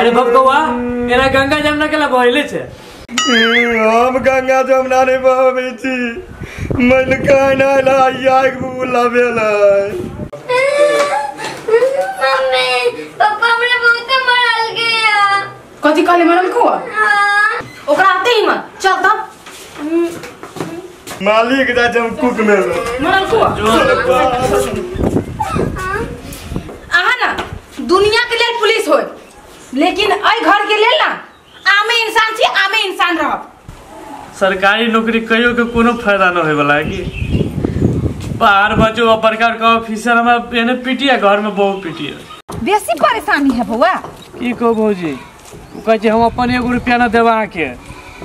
अरे बबकौआ एना गंगा जमुना के ला बहले छे। हम गंगा जमुना नहीं बहबै छी। मैल कहना लाइया बुला भेलै मम्मी पापा हमरा बहुत मारल गया। कथी कहले मनल को हाँ। ओकरा आते ही मत चल तब। मालिक जा जम कुक में मनल को अहाँ ना दुनिया के लिए पुलिस होय। लेकिन घर के लेल ना आमे इंसान छी आमे इंसान रहब। सरकारी नौकरी कहियो के कोनो फ़ायदा न होय वाला है कि? बाहर बचो और बड़का बड़का ऑफिसर हमरा एने पीटिया घर में बहुत पीटिया। बेसी परेशानी है बउआ की कहू भौजी? ओ कहै छै हम अपन एगो रुपया न देब अहाँके।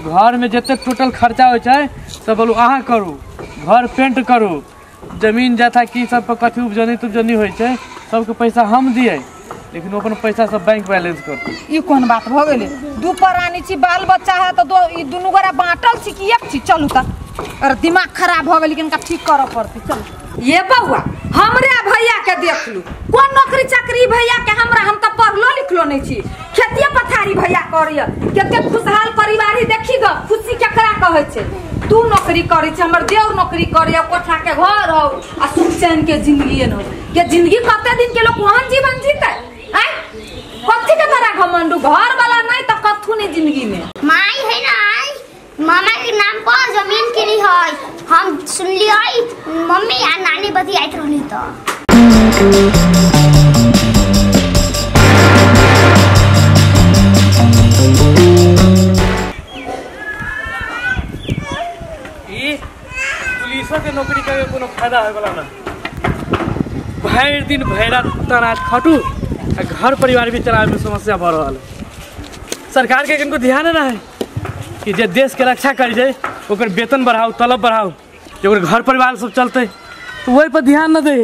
घर में जते टोटल खर्चा होइ छै सब बोलू अहाँ करू घर पेंट करू। ज़मीन जथा की सब पर कथी उपजनी तुपजनी होइ छै सबके पैसा हम दिए लेकिन वो अपन पैसा सब बैंक बैलेंस कर ई कोन बात भ गेलै? दू प्राणी छी बाल बच्चा है तो दो ई दुनू गोरा बांटल छी कि एक छी? चलू त अरे दिमाग खराब भ गेल इनका ठीक करऽ पड़तै। चल। ये बउआ हमरे भैया के देख लू कोन नौकरी चाकरी भैया के हमरा? हम त पढ़लो लिखलो नहीं छी। खेतिए पथारी भैया करिय कते खुशहाल परिवार ही देखी ग खुशी केकरा कहै छै? तू नौकरी करै छै हमर देव नौकरी करै कोठा के घर हो आ सुख चैन के ज़िंदगी न हो के ज़िंदगी कते दिन के लोग वहन जीवन जीतै? कथी के तरह घमंडू घर वाला नहीं तो कथू नहीं ज़िंदगी में माई है ना आई मामा के नाम पर ज़मीन किनी है हम सुनलिए मम्मी आ नानी बतियाइत रहनी तो ई पुलिसो के नौकरी करे कोनो फ़ायदा होय वाला ना भरि दिन भैरा तनाज खटू घर परिवार भी चलावे में समस्या रहल है। सरकार के किनको ध्यान ना है कि जे देश के रक्षा करी जाए, ओकर वेतन बढ़ाओ तलब बढ़ाओ जे घर परिवार सब चलते तो वही पर ध्यान न दे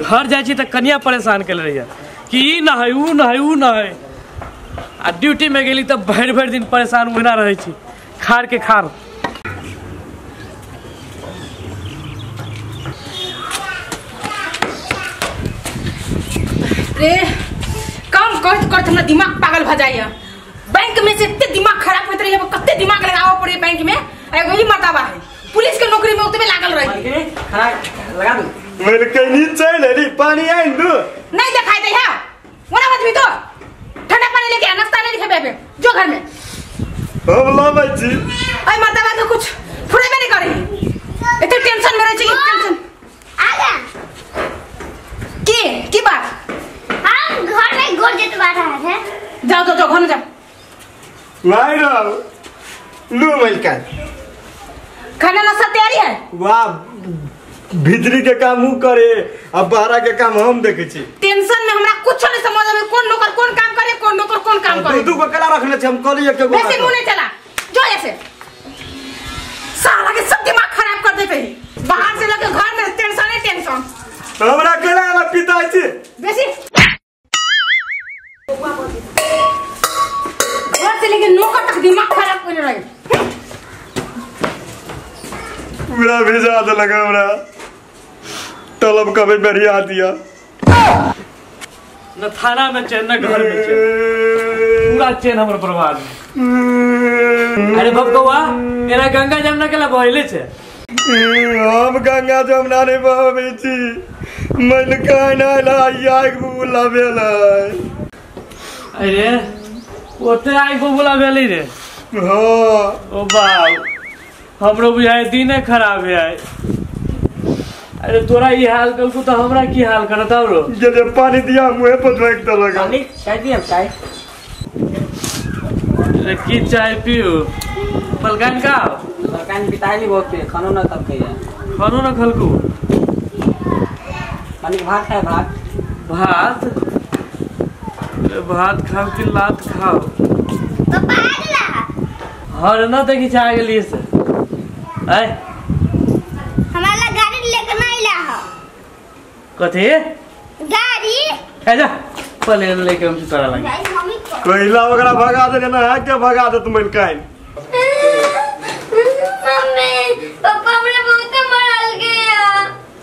घर छी तऽ कनिया परेशान कल रही है कि ई ना है ऊ ना है ऊ ना है। आ ड्यूटी में गेली तऽ भरि भर दिन परेशान ओहिना रहै छी, खार के खार। काम करत करत हमरा दिमाग पागल भ जाइए। बैंक में से इतने दिमाग खराब होते रही कते दिमाग लगाओ पड़े बैंक में? एगो ही मर्तबा है। पुलिस के नौकरी में उतने लागल रही मैल कहनी चल रे पानी आइन दू। नहीं दिखाई दे है वना मत भी तो। ठंडा पानी लेके आ नाश्ता नहीं दिखे बेबे जो घर में। हम लाबै छी। आई मर्तबा तो कुछ फुरे में नहीं करी इतने टेंशन में रहे छी टेंशन। आगा की? की बात? हम घर में गोल जतवा रहा है। जाओ जाओ जाओ घर में जाओ। लू मैल खाना नाश्ता तैयारी है? वाह भीतरी के काम हूँ करे अब बाहरा के काम हम देखे छी। टेंशन में हमरा कुछ नहीं समझ में कौन नौकर कौन काम करे कौन नौकर कौन काम करे। दू को कला रखने छी हम करी एक गो वैसे मुँह नहीं चला। जो ऐसे साला के सब दिमाग खराब कर देते ही। बाहर से लगे घर में टेंशन ही टेंशन। हमरा कला वाला पिता छी। बेसी। घर से लेके नौकर तक दिमाग खराब कर रहे पूरा भेजा दे लगा हमरा तलब कभी मेरी आ दिया न थाना में चैन न घर में चैन पूरा चैन हमर बर्बाद अरे बबकौआ एना गंगा जमुना के बहले छे हम गंगा जमुना नहीं बहबै छी मैल कहना लाइया बुला भेलै अरे ओते आइ बबुला भेलै रे। हाँ। ओ बाप हमरो बुझाए दिने खराब है अरे तोरा ई हाल कलकू तो हमरा की हाल करत औरो? जे जे पानी दिया मुँह पर फेंक दे लगा पानी चाय दिया चाय। अरे की चाय पियो? पलकान का सरकार बिताई बहुत पे खानो ना तब कहिए खानो न खलकू? पानी के भात खाए भात। भात? भात खाओ कि लात खाओ? पापा आ गेला हर न देखी छा गेलिए से। आय हमारा गाड़ी लेके नहीं ला है। कथी? गाड़ी? ए जा प्लेन लेके हम तोरा लगे मम्मी वगैरह भगा दे ना है क्या भगा दे तुम काइन मम्मी पापा हमरा बहुत मारल गया।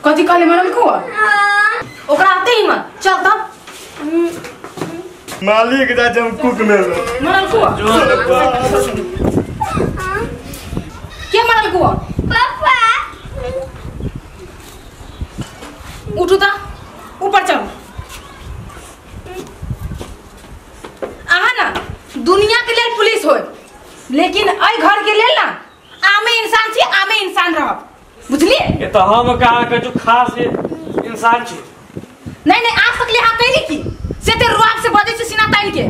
कथी कहले मनल को हाँ। ओकरा आते ही मत चल तब मालिक जा जम कुक में मरल के मरल कुआ? पापा उठू ता ऊपर चलो। आहा ना दुनिया के लिए पुलिस हो लेकिन अई घर के लेल ना आमे इंसान छी आमे इंसान रहब। बुझलिए ये तो हम कहा के जो खास इंसान छी। नहीं नहीं आज तक ले हाँ कैली की? से ते रुआब से बजे से सीना तान के।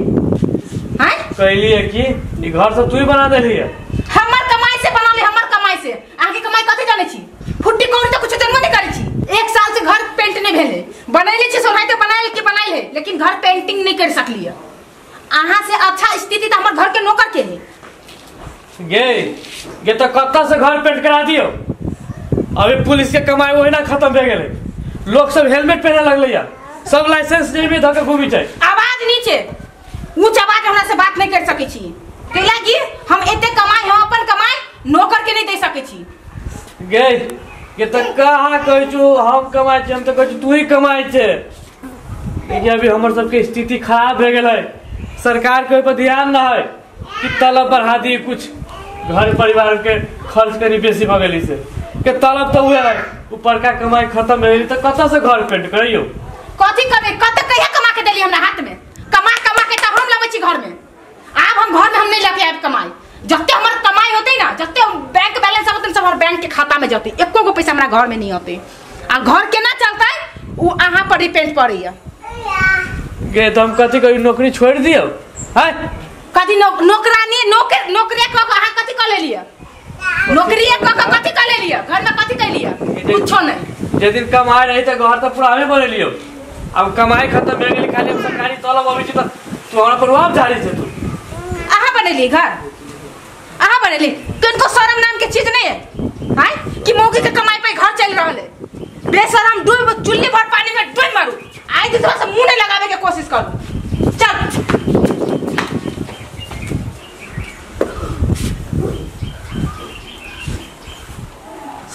हैं? कहली है कि ई घर से तू ही बना देली है हमर कमाई से बना ले हमर कमाई से। आगे कमाई कथी जाने छी? फुट्टी कौड़ी तो कुछ जन्म नहीं करी छी। एक साल से घर पेंट नहीं भेले। बनैले छी सोनाई तो बनाइल के बनाइल है लेकिन घर पेंटिंग नहीं कर सकली है अहाँ से अच्छा स्थिति तो हमर घर के नौकर के है। गे गे तो कत्ता से घर पेंट करा दियो? अभी पुलिस के कमाई वही ना खत्म भे गेले। लोग सब हेलमेट पहने लगले या सब लाइसेंस नहीं भी धके घूमी जाए आवाज़ नीचे। ऊंच आवाज़ हमरा से बात नहीं कर सके छी। कैला कि हम एते कमाई हम अपन कमाई नौकर के नहीं दे सके छी। गे ये तो कहा कहै छु हम कमाई छी हम तो कहै छु तू ही कमाई छे। लेकिन अभी हमर सबके स्थिति खराब भे गेलै। सरकार के ऊपर ध्यान ना है कि तलब बढ़ा दी कुछ। घर परिवार के खर्च करी बेसी भ गेली से। के तलब तो हुए है ऊपर का कमाई खत्म भे गेली तो कतऽ से घर पेंट करियो? कथी करबे कत कहिया कमा के देली हमरा हाथ में कमा कमा के तब हम लबै छी घर में आब हम घर में हम नहीं लेके आब कमाई जते हमर कमाई होते ना जते बैंक बैलेंस होते सब हमर बैंक के खाता में जते। एको गो पैसा हमरा घर में नहीं होते आ घर केना चलते उ अहाँ पर डिपेंड पड़ैया। गे तो हम कथी करी नौकरी छोड़ दियो? है? कथी नौ, नौकरानी नौकर नौकरी कह के अहाँ कथी कर लेलिए नौकरी कह के कथी कर लेलिए घर में कथी कर लिया कुछो नहीं। जे दिन कमाई रही तो घर तो पूरा हमें बने लियो अब कमाई खत्म भे गेली खाली सरकारी तलब अबै छी तो तू हमरा पर वाप झाड़ी छे तू। अहाँ बनेली घर? अहाँ बनेली? किनको शर्म नाम के चीज़ नहीं है हैं कि मौगी के कमाई पे घर चल रहल है बेशरम डूब चुल्ली भर पानी में डूब मारू। आई दूसरा से मुँह नहीं लगावे के कोशिश करू। चल।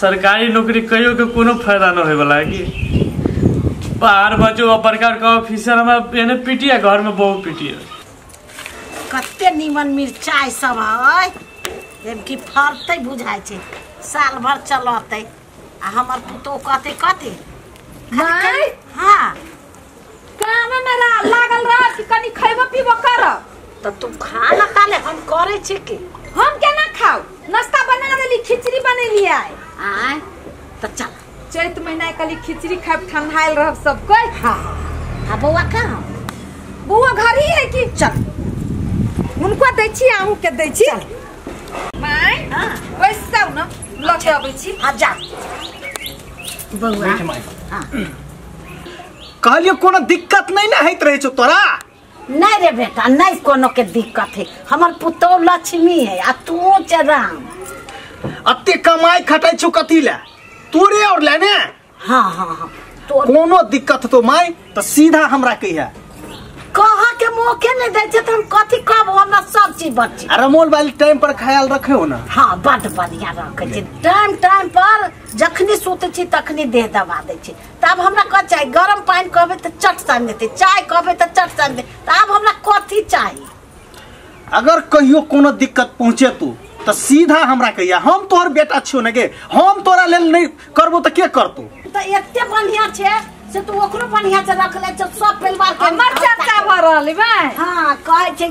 सरकारी नौकरी कहियो के कोनो फ़ायदा न होय वाला है कि? बाहर बचो बड़का बड़का ऑफिसर हमरा एने पीटिया घर में बहुत पीटिया। कते निमन मिरचाइ सब है जब कि फरतै बुझाइ छै। साल भर चलतै। आ हमर पुतोह कहतै कथी? नहीं हाँ। काम में मेरा लागल रह कि कनी खैबो पीबो कर। तू खा न काले हम करै छी की? हम केना खाऊ नाश्ता बना देली खिचड़ी बनेली आय आय तऽ चल। चैत महीना कली खिचड़ी खाब ठंडाइल रह सब कोई हाँ आ बौआ कहाँ? बुआ घर ही है कि? चल। उनको दै छी आहू के दै छी। माय हाँ। बैसौ न लऽ के अबै छी। आ जा। बौआ। कहलियो कोनो दिक्कत नहीं ना होइत रहे छो तोरा? नहीं रे बेटा नहीं कोनो के दिक्कत है हमर पुतोह लक्ष्मी है आ तू छै राम अत्ते कमाई खटाई छो कथी ले तोरे और ले ने हाँ हाँ हाँ। तो कोनो दिक्कत तो माई तो सीधा हमरा कहिया कहा के मौके नहीं दै छै हम कथी कहब हमरा सब चीज़ बची रमोल वाली टाइम पर ख्याल रखे हो ना। हाँ बड बढ़िया रखे छी टाइम टाइम पर जखनी सुते छी तखनी देह दबा दे छी। तब हमरा कथी चाही गरम पानी कहबै तऽ चट सान देतै चाय कहबै तऽ चट सान देतै। तऽ आब हमरा कथी चाही? अगर कहियो कोनो दिक्कत पहुँचे तू तो सीधा हमरा कहिया हम तोहर बेटा छियो ने गे हम तोरा लेल नहीं करबो तो के करतू? तऽ एते बढ़िया छै से तू ओकरो बढ़िया से रख ले छै सब परिवार के हमर चर्चा भऽ रहल है हाँ कहै छै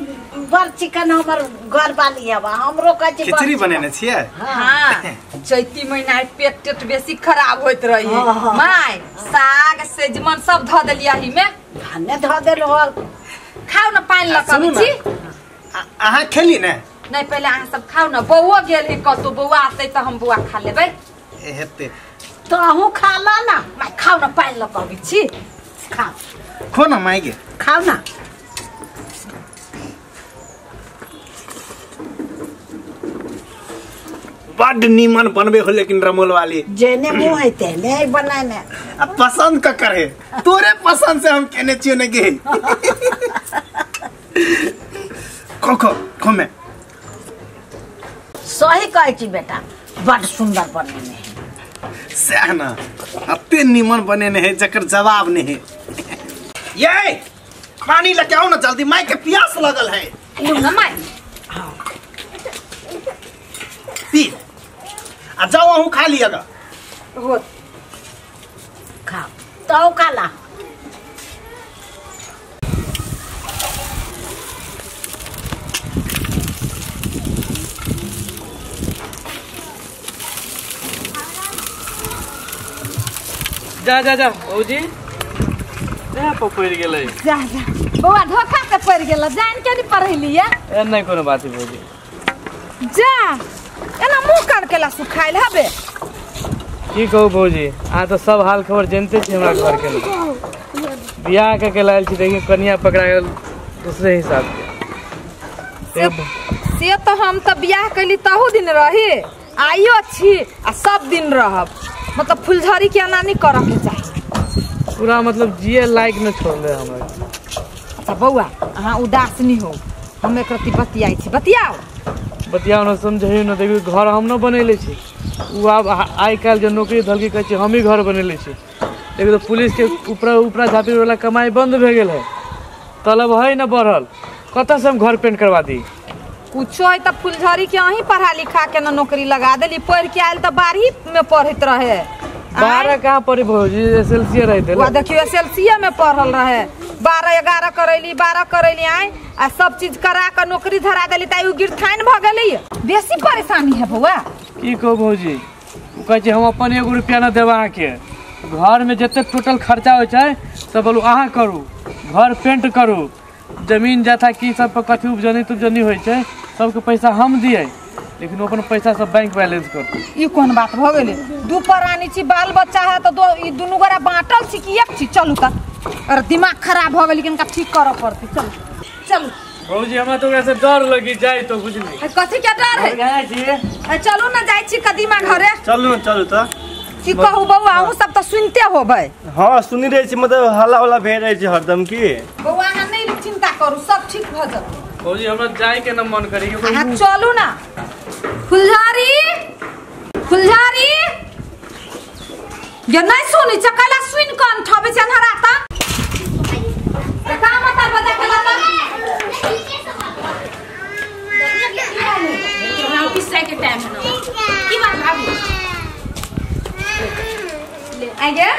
बड़ चिकन हमर घर वाली हवा हमरो कहै छै बड़ चिकन। छियै? हाँ। चैती महीना पेट टेट बेसी खराब होइत रही हाँ, हाँ। माय साग सेजमन सब देलियै एही में धन्य देल हल खाउ न पानि। छी। अहाँ खेली ने? नहीं पहले अहाँ सब खाउ न बौओ गेल है कतौ बौआ आते तऽ हम बौआ खा लेबै हेते तो अहूँ खा ल ना माय खाउ न लऽ कऽ अबै छी खा खो ना माई गे खाओ ना बड नीमन बनबे हो लेकिन रमोल वाली जेने मुँह है तेने ही बनाए ने अब पसंद का करे तोरे पसंद से हम केने छियो ने गे खो खो खो में सही कहै बेटा बड सुंदर बनेने है। सह ना अते नीमन बने ने है जकर जवाब नहीं। है ये पानी लेके आओ ना जल्दी माई के प्यास लगल है। लू ना माई पी। आ जाओ अहूँ खा लिएगा हो। खाओ तो काला जा जा जा भौजी। जा पपड़ गेलै। जा जा। बौआ धोखा से पड़ गेल जान के नहीं पढ़ली है ए नहीं कोनो बात है भौजी। जा। एना मुँह काट के ला सुखाइल हबे। की कहू भौजी? अहाँ तो सब हाल खबर जानते छी हमरा घर के बियाह के के लायल छी देखिए कन्या पकड़ा गेल दूसरे हिसाब के। से तो हम तो बियाह कैली तहु दिन रही। आइयो छी आ सब दिन रहब। मतलब फुलझड़ी के एना नहीं करऽ के चाही। पूरा मतलब जिए लायक न छोड़ले हमरा अच्छा बौआ अहाँ उदास नहीं हो। हम एक रति बतियाई छी। बतियाओ। बतिया न समझियो न देखियो घर हम न बनैले छी। उ आब आ- आइ काल्हि जो नौकरी धलकी कहै छै हम ही घर बनैले छी। देखियो तो पुलिस के ऊपरा ऊपरा झाँपी वाला कमाई बंद भए गेल है। तलब है न बढ़ल। कतऽ से हम घर पेंट करवा दी? कुछो है तो फुलझड़ी के अहीं पढ़ा लिखा के ना नौकरी लगा देली? पढ़ के आयल तो बारही में पढ़त रहे। बारह कहाँ पड़ी भौजी? एस एल सी रहे वह देखियो एस एल सी में पढ़ल रहे। बारह ग्यारह करैली बारह करैली आय आ सब चीज़ करा के नौकरी धरा देली ताई उ गिरथाइन भ गेली। बेसी परेशानी है बौआ। की कहू भौजी? कहै हम अपन एगो रुपया न देब अहाँके। घरमे जतेक टोटल खर्चा हो छै सब बोलू अहाँ करू। घर पेंट करू। ज़मीन जथा की सब पर कथी उपजनी तुपजनी होइ छै सबके पैसा हम दिए। लेकिन अपन पैसा सब बैंक बैलेंस करू ई कोन बात भ गेलै? दू प्राणी छी बाल बच्चा है तो दो ई दुनू गोरा बांटल छी कि एक छी? चलू त अरे दिमाग खराब भ गेली किनका ठीक करऽ पड़तै। चलू। चलू। भौजी हमरा तो से डर लगी जाए तो बुझली। कथी के डर है? चलू ना जाइ छी कदीमा घरे। चलू चलू तो की कहू बौआ अहूँ सब तो सुनते होबै। हाँ सुनी रहे छी मतलब हल्ला उल्ला भेज रहे छी हरदम की? बौआ अहाँ नहीं चिंता करू सब ठीक भ जात। भौजी हमरा जाए के न मन करी कि अहाँ चलू ना। फुलझारी? फुलझारी? ये नहीं सुनी चकला सुन कौन ठबे छै अन्हरा ता। का मत बजा के लता। हमरा ऑफ़िस जाए के टाइम है ना की बात भाभी? आगे।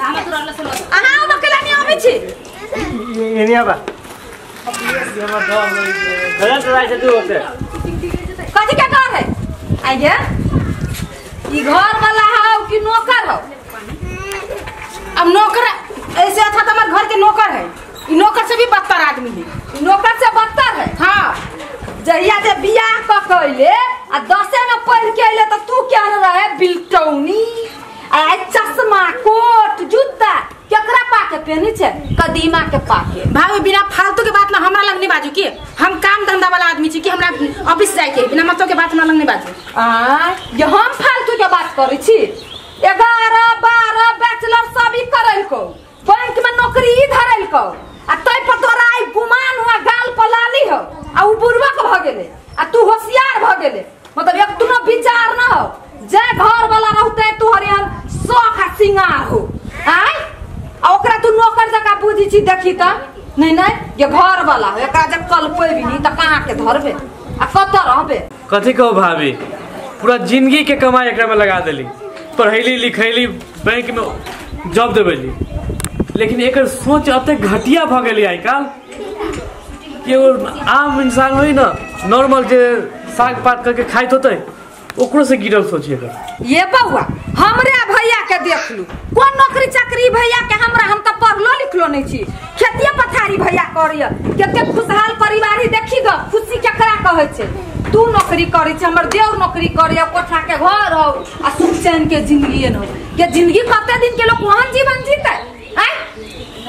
हमरा तोरा लस लस अहाँ अब अकेला नहीं आबै छी? ये नहीं आबा। होते कथी के डर है? आइए। ई घर वाला हो कि नौकर हो? अब नौकर, ऐसे था तो हमारे घर के नौकर है। नौकर से भी बदतर आदमी है ई नौकर से बदतर है हाँ जहिया जे बियाह क कइले आ दसे में पढ़ के अइले तो तू क्या रहे बिल्टौनी आ चश्मा कोट जूता केकरा पाके पहनी छे कदीमा के पाके भाभी बिना फालतू के बात ना हमरा लग नहीं बाजू की हम काम धंधा वाला आदमी छी कि हमरा ऑफ़िस जाए के बिना मतलब के बात हमरा लग नहीं बाजू आ ये हम फालतू के बात करै छी। ग्यारह बारह बैचलर सब ही करल को बैंक में नौकरी ही धरल को आ तै पर तोरा आई गुमान हुआ, गाल पर लाली हो। आ उ बुर्बक भ गेले। आ तू होशियार भ गेले। मतलब एक तुनो विचार न हो। जे घर वाला रहते तू हरियर शौक आ सिंगार। हो आय, आ ओकरा तू नौकर जका बुझी छी, देखी त। नहीं नहीं ये घर वाला हो। एकरा जब कल भी नहीं त कहाँ के धरबे? आ कत रहबे? कथी कहू भाभी? पूरा ज़िंदगी के कमाई एक में लगा दिली। पढ़ैली, लिखैली, बैंक में जॉब देवेली लेकिन एक सोच अत घटिया भ गई आई कि आम इंसान हो ना नॉर्मल जे साग पात करके खाइत होते ओकरो से गिरल सोचिए ये बउआ, हमरे के देख लू कोन नौकरी चाकरी भैया के हमरा हम त पढ़लो लिखलो नहीं छी। खेतिए पथारी भैया करिय कते खुशहाल परिवार ही देखी ग खुशी केकरा कहै छै? तू नौकरी करै छै, हमर देव नौकरी करिय कोठा के घर हो आ सुख चैन के ज़िंदगी न हो के ज़िंदगी कते दिन के लोग वहन जीवन जीते? आय,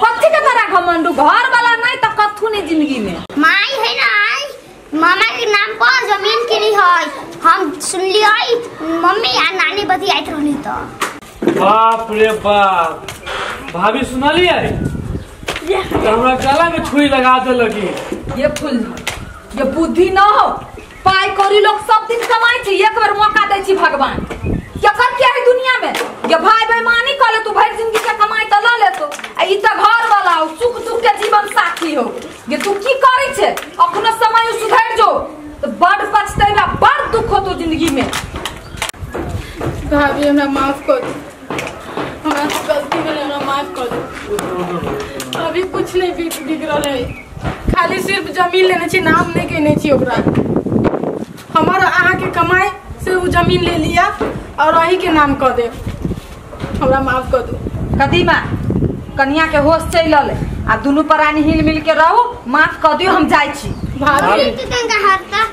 कथी के तरह घमंडू घर वाला नहीं त कथू नहीं ज़िंदगी में माई है ना आई मामा के नाम पर ज़मीन किनी है। हम सुनलिए मम्मी आ नानी बतियाइत रहनी तो बाप रे बाप। भाभी सुनली है तो हमरा गला में छुरी लगा दे लगी। ये फूल ये बुद्धि न हो। पाई कौड़ी लोग सब दिन कमाई छी एक बेर मौका दै छी भगवान। क्या कर क्या है दुनिया में ये भाई बेईमानी कर ले तू भर ज़िंदगी के कमाई त ल ले तो। आ ई त घर वाला हो सुख दुख के जीवन साथी हो। ये तू की करे छे? अपना समय सुधर जो। तो बड़ पछतेगा बड़ दुख हो तो ज़िंदगी में भाभी हमरा माफ़ कर दो हमरा से गलती भेल हमरा माफ़ कर दो अभी कुछ नहीं बिग बिगड़ल है। खाली सिर्फ़ ज़मीन लेने छी नाम नहीं कहने छी ओकरा। हमर अहाँ के कमाई से वो ज़मीन ले लिया और अही के नाम कह दे हमरा माफ़ कर दो। कदीमा कन्या के होश चल ले आ दुनू प्राणी हिल मिल के रहो माफ़ कर दियो हम जाई छी। भाभी। तू तंगा का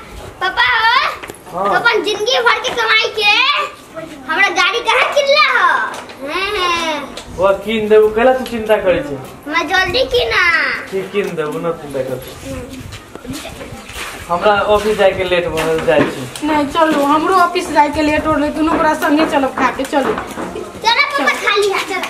पापा हो। तो अपन ज़िंदगी भर के कमाई के। हमरा गाड़ी कहाँ किनला हो हैं। ও কিন দেব কেলা তুই চিন্তা করেছিস মা জলদি কিনা ঠিক किन দেব ना चिंता করছিস हमरा ऑफ़िस जाय के लेट भऽ जाय छी। नहीं चलो हमरो ऑफ़िस जाय के लेट होले दुनू बड़ा संगे चलो खा के चलो चलो पापा खाली हाथ चलो।